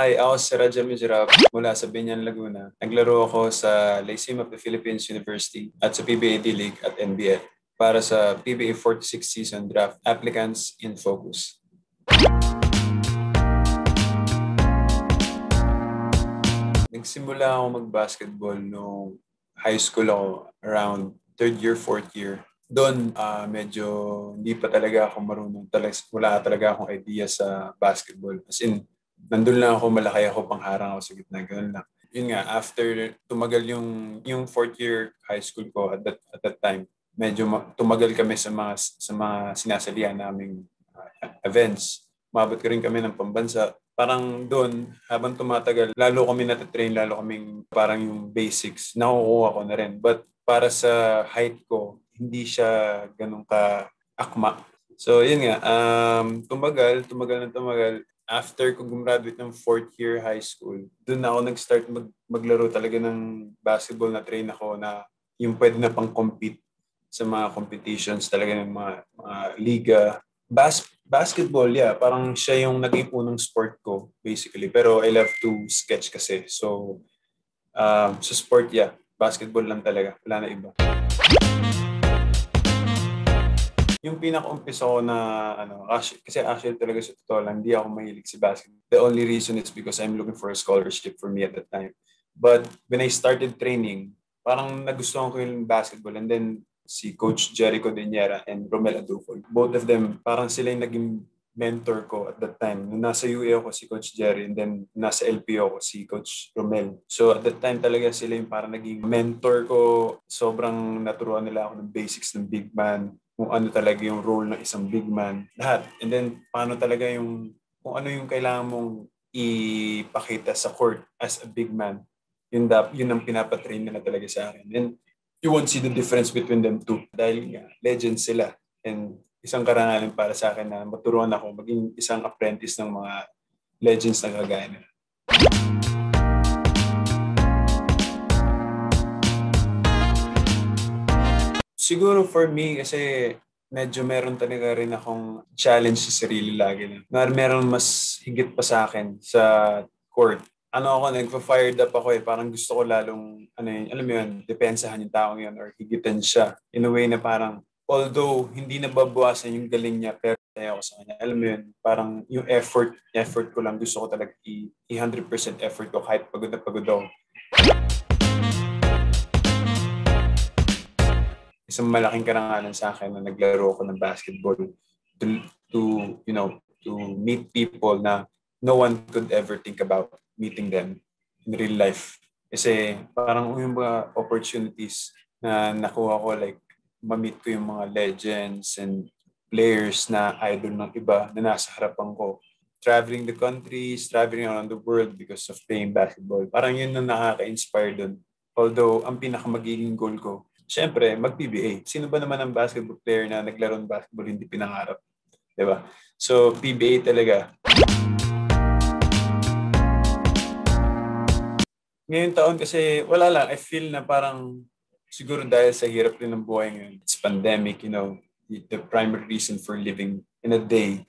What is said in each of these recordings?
Ay, ako si Raja Mizrab mula sa Binyan, Laguna. Naglaro ako sa Lyceum of the Philippines University at sa PBA D-League at NBL para sa PBA 46 season draft applicants in focus. Nagsimula ako mag-basketball nung high school ako around third year, fourth year doon uh, medyo hindi pa talaga ako marunong talaga wala talaga akong idea sa basketball as in nandun lang ako malaki ako pangharang ako sa gitna ganun lang yun nga after tumagal yung yung fourth year high school ko at that at that time medyo tumagal kami sa mga sa mga sinasalihan naming uh, events mabot ka rin kami ng pambansa parang doon habang tumatagal lalo kami natatrain lalo kaming parang yung basics nakukuha ko na rin but para sa height ko hindi siya ganun ka akma. So, yun nga. Um, tumagal, tumagal na tumagal. After ko gumraduate ng fourth year high school, doon ako nag-start mag, maglaro talaga ng basketball na train ako na yung pwede na pang-compete sa mga competitions talaga ng mga, mga liga. Bas basketball, yeah, parang siya yung naging unang sport ko, basically. Pero I love to sketch kasi. So, um, sa sport, yeah, basketball lang talaga. Wala na iba yung pinaka-umpisa ko na, ano, actually, kasi actually talaga sa totoo lang, hindi ako mahilig sa basketball. The only reason is because I'm looking for a scholarship for me at that time. But when I started training, parang nagustuhan ko yung basketball. And then si Coach Jericho Deniera and Romel Adufo, both of them, parang sila yung naging mentor ko at that time. Nung nasa UA ako si Coach Jerry and then nasa LPO ako si Coach Romel. So at that time talaga sila yung parang naging mentor ko. Sobrang naturuan nila ako ng basics ng big man, kung ano talaga yung role ng isang big man. Lahat. And then, paano talaga yung, kung ano yung kailangan mong ipakita sa court as a big man. Yun, da, yun ang pinapatrain nila talaga sa akin. And you won't see the difference between them two. Dahil nga, legends sila. And isang karangalan para sa akin na maturuan ako maging isang apprentice ng mga legends na kagaya nila. Siguro for me, kasi medyo meron talaga rin akong challenge sa sarili lagi. Na meron mas higit pa sa akin sa court. Ano ako, nagpa-fired up ako eh. Parang gusto ko lalong, ano yun, alam mo yun, depensahan yung taong yun or higitan siya. In a way na parang, although hindi nababawasan yung galing niya, pero kaya ako sa kanya. Alam mo yun, parang yung effort, effort ko lang, gusto ko talaga i- 100% effort ko kahit pagod na pagod ako. Isang malaking karangalan sa akin na naglaro ako ng basketball to, to you know to meet people na no one could ever think about meeting them in real life. Kasi parang yung mga opportunities na nakuha ko like ma-meet ko yung mga legends and players na idol ng iba na nasa harapan ko. Traveling the countries, traveling around the world because of playing basketball. Parang yun na nakaka-inspire dun. Although, ang pinaka magiging goal ko Siyempre, mag-PBA. Sino ba naman ang basketball player na naglaro ng basketball hindi pinangarap? Ba? So, PBA talaga. Ngayong taon kasi, wala lang. I feel na parang siguro dahil sa hirap rin ng buhay ngayon. It's pandemic, you know. The primary reason for living in a day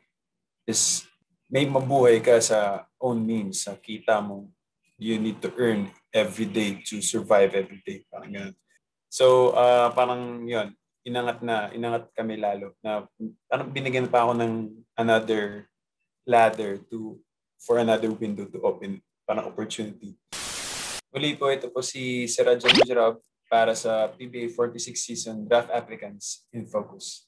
is may mabuhay ka sa own means, sa kita mo. You need to earn every day to survive every day. Parang ganun. So, uh, parang yun, inangat na, inangat kami lalo na parang binigyan pa ako ng another ladder to for another window to open parang opportunity. Muli po, ito po si Sir Rajan para sa PBA 46 season draft applicants in focus.